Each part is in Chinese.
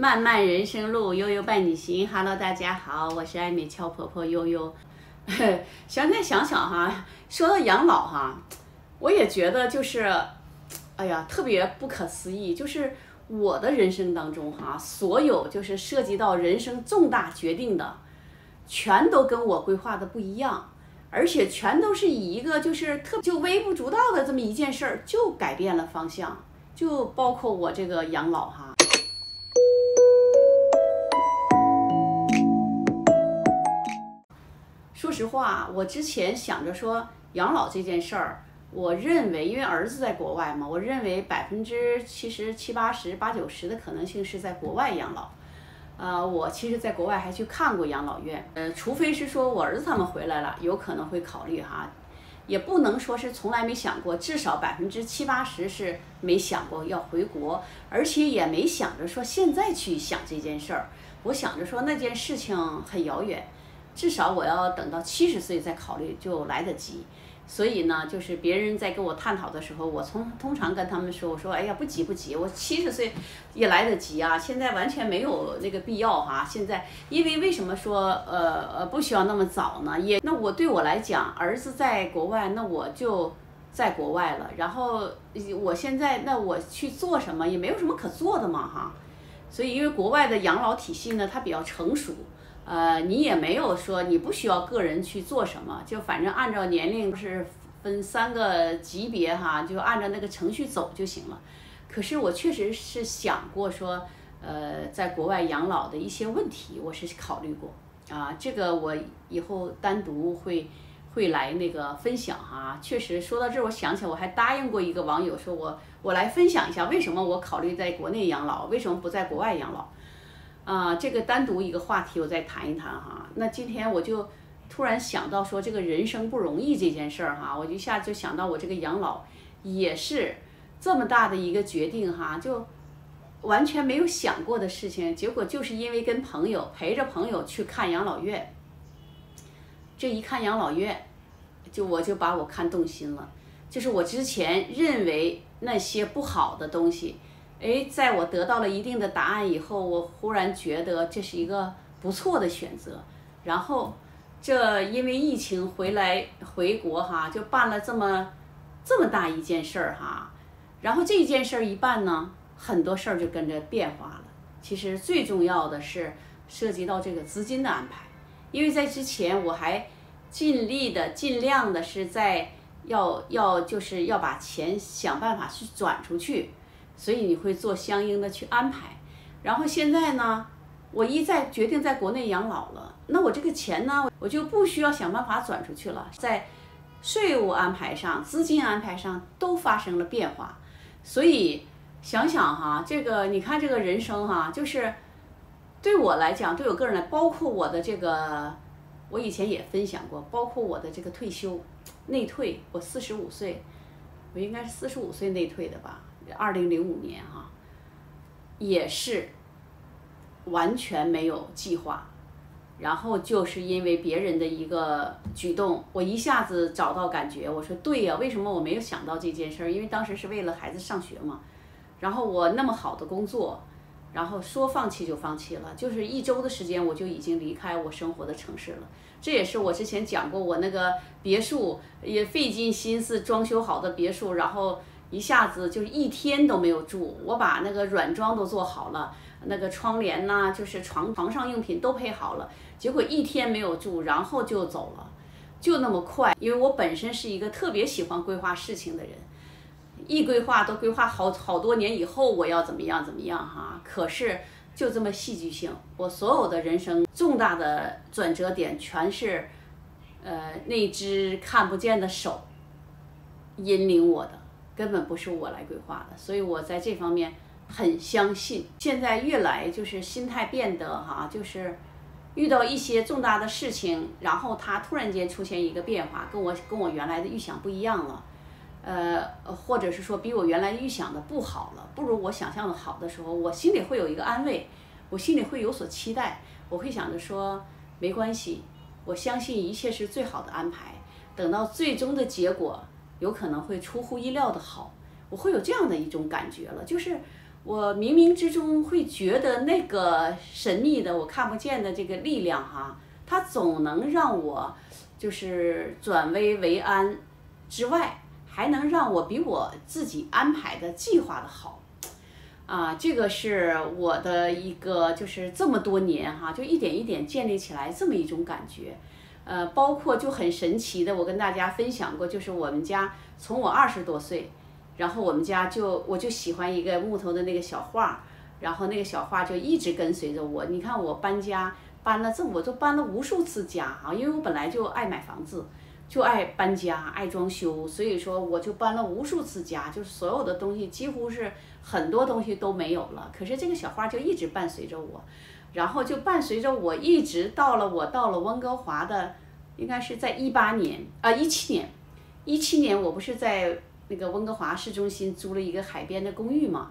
漫漫人生路，悠悠伴你行。Hello，大家好，我是爱美俏婆婆悠悠。现在想想哈，说到养老哈，我也觉得就是，哎呀，特别不可思议。就是我的人生当中哈，所有就是涉及到人生重大决定的，全都跟我规划的不一样，而且全都是以一个就是特就微不足道的这么一件事儿，就改变了方向，就包括我这个养老哈。说实话，我之前想着说养老这件事儿，我认为因为儿子在国外嘛，我认为百分之其实七八十、八九十的可能性是在国外养老。呃，我其实在国外还去看过养老院，呃，除非是说我儿子他们回来了，有可能会考虑哈，也不能说是从来没想过，至少百分之七八十是没想过要回国，而且也没想着说现在去想这件事儿。我想着说那件事情很遥远。至少我要等到七十岁再考虑就来得及，所以呢，就是别人在跟我探讨的时候，我从通常跟他们说，我说，哎呀，不急不急，我七十岁也来得及啊，现在完全没有那个必要哈。现在因为为什么说呃呃不需要那么早呢？也那我对我来讲，儿子在国外，那我就在国外了。然后我现在那我去做什么也没有什么可做的嘛哈。所以因为国外的养老体系呢，它比较成熟。呃，你也没有说你不需要个人去做什么，就反正按照年龄是分三个级别哈，就按照那个程序走就行了。可是我确实是想过说，呃，在国外养老的一些问题，我是考虑过啊。这个我以后单独会会来那个分享哈。确实说到这儿，我想起来我还答应过一个网友，说我我来分享一下为什么我考虑在国内养老，为什么不在国外养老。啊，这个单独一个话题，我再谈一谈哈。那今天我就突然想到说，这个人生不容易这件事儿哈，我一下就想到我这个养老也是这么大的一个决定哈，就完全没有想过的事情，结果就是因为跟朋友陪着朋友去看养老院，这一看养老院，就我就把我看动心了，就是我之前认为那些不好的东西。哎，在我得到了一定的答案以后，我忽然觉得这是一个不错的选择。然后，这因为疫情回来回国哈，就办了这么这么大一件事儿哈。然后这件事儿一办呢，很多事儿就跟着变化了。其实最重要的是涉及到这个资金的安排，因为在之前我还尽力的、尽量的是在要要就是要把钱想办法去转出去。所以你会做相应的去安排，然后现在呢，我一再决定在国内养老了，那我这个钱呢，我就不需要想办法转出去了，在税务安排上、资金安排上都发生了变化，所以想想哈，这个你看这个人生哈，就是对我来讲，对我个人来，包括我的这个，我以前也分享过，包括我的这个退休内退，我四十五岁，我应该是四十五岁内退的吧。二零零五年哈，也是完全没有计划，然后就是因为别人的一个举动，我一下子找到感觉，我说对呀，为什么我没有想到这件事儿？因为当时是为了孩子上学嘛，然后我那么好的工作，然后说放弃就放弃了，就是一周的时间我就已经离开我生活的城市了。这也是我之前讲过，我那个别墅也费尽心思装修好的别墅，然后。一下子就一天都没有住，我把那个软装都做好了，那个窗帘呐，就是床床上用品都配好了，结果一天没有住，然后就走了，就那么快。因为我本身是一个特别喜欢规划事情的人，一规划都规划好好多年以后我要怎么样怎么样哈。可是就这么戏剧性，我所有的人生重大的转折点全是，呃，那只看不见的手引领我的。根本不是我来规划的，所以我在这方面很相信。现在越来就是心态变得哈，就是遇到一些重大的事情，然后它突然间出现一个变化，跟我跟我原来的预想不一样了，呃，或者是说比我原来预想的不好了，不如我想象的好的时候，我心里会有一个安慰，我心里会有所期待，我会想着说没关系，我相信一切是最好的安排，等到最终的结果。有可能会出乎意料的好，我会有这样的一种感觉了，就是我冥冥之中会觉得那个神秘的、我看不见的这个力量哈，它总能让我就是转危为安之外，还能让我比我自己安排的计划的好。啊，这个是我的一个，就是这么多年哈，就一点一点建立起来这么一种感觉，呃，包括就很神奇的，我跟大家分享过，就是我们家从我二十多岁，然后我们家就我就喜欢一个木头的那个小画儿，然后那个小画就一直跟随着我。你看我搬家搬了这，我都搬了无数次家啊，因为我本来就爱买房子。就爱搬家，爱装修，所以说我就搬了无数次家，就是所有的东西几乎是很多东西都没有了。可是这个小花就一直伴随着我，然后就伴随着我一直到了我到了温哥华的，应该是在一八年啊一七年，一七年我不是在那个温哥华市中心租了一个海边的公寓嘛，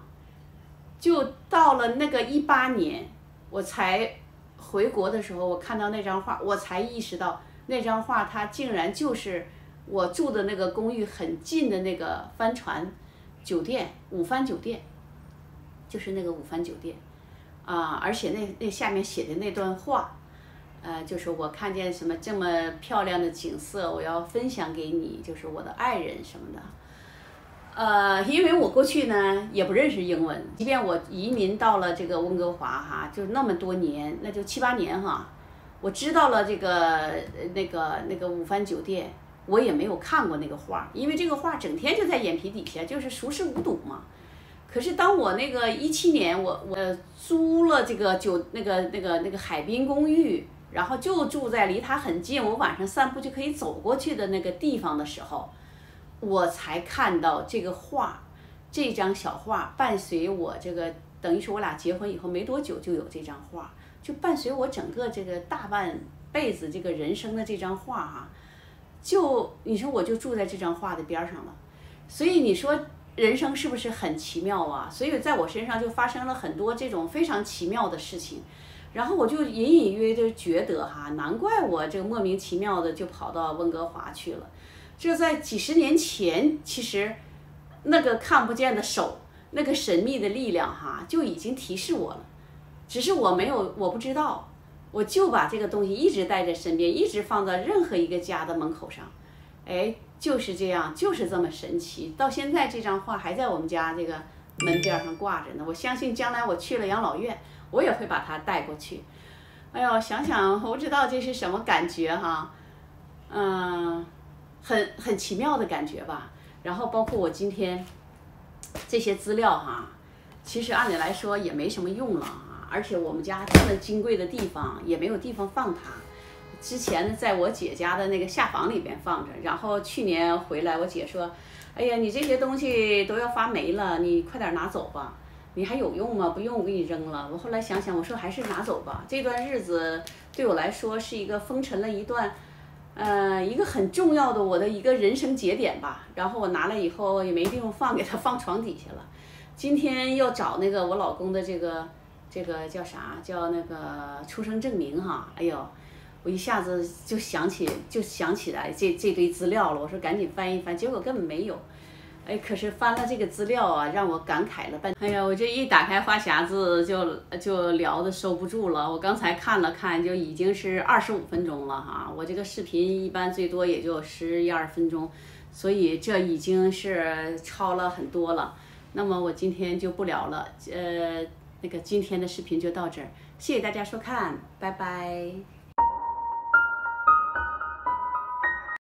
就到了那个一八年，我才回国的时候，我看到那张画，我才意识到。那张画，它竟然就是我住的那个公寓很近的那个帆船酒店五帆酒店，就是那个五帆酒店啊！而且那那下面写的那段话，呃，就是我看见什么这么漂亮的景色，我要分享给你，就是我的爱人什么的。呃，因为我过去呢也不认识英文，即便我移民到了这个温哥华哈，就那么多年，那就七八年哈。我知道了这个那个那个五帆酒店，我也没有看过那个画，因为这个画整天就在眼皮底下，就是熟视无睹嘛。可是当我那个一七年，我我租了这个酒那个那个那个海滨公寓，然后就住在离他很近，我晚上散步就可以走过去的那个地方的时候，我才看到这个画，这张小画伴随我这个，等于是我俩结婚以后没多久就有这张画。就伴随我整个这个大半辈子这个人生的这张画哈，就你说我就住在这张画的边上了，所以你说人生是不是很奇妙啊？所以在我身上就发生了很多这种非常奇妙的事情，然后我就隐隐约约的觉得哈，难怪我这个莫名其妙的就跑到温哥华去了。这在几十年前，其实那个看不见的手，那个神秘的力量哈，就已经提示我了。只是我没有，我不知道，我就把这个东西一直带在身边，一直放在任何一个家的门口上，哎，就是这样，就是这么神奇。到现在这张画还在我们家这个门边上挂着呢。我相信将来我去了养老院，我也会把它带过去。哎呦，想想我不知道这是什么感觉哈，嗯，很很奇妙的感觉吧。然后包括我今天这些资料哈，其实按理来说也没什么用了啊。而且我们家这么金贵的地方也没有地方放它。之前呢，在我姐家的那个下房里边放着。然后去年回来，我姐说：“哎呀，你这些东西都要发霉了，你快点拿走吧。你还有用吗？不用我给你扔了。”我后来想想，我说还是拿走吧。这段日子对我来说是一个封尘了一段，呃，一个很重要的我的一个人生节点吧。然后我拿来以后也没地方放，给它放床底下了。今天要找那个我老公的这个。这个叫啥？叫那个出生证明哈！哎呦，我一下子就想起，就想起来这这堆资料了。我说赶紧翻一翻，结果根本没有。哎，可是翻了这个资料啊，让我感慨了半。哎呀，我这一打开话匣子，就就聊的收不住了。我刚才看了看，就已经是二十五分钟了哈。我这个视频一般最多也就十一二分钟，所以这已经是超了很多了。那么我今天就不聊了，呃。那个今天的视频就到这儿，谢谢大家收看，拜拜。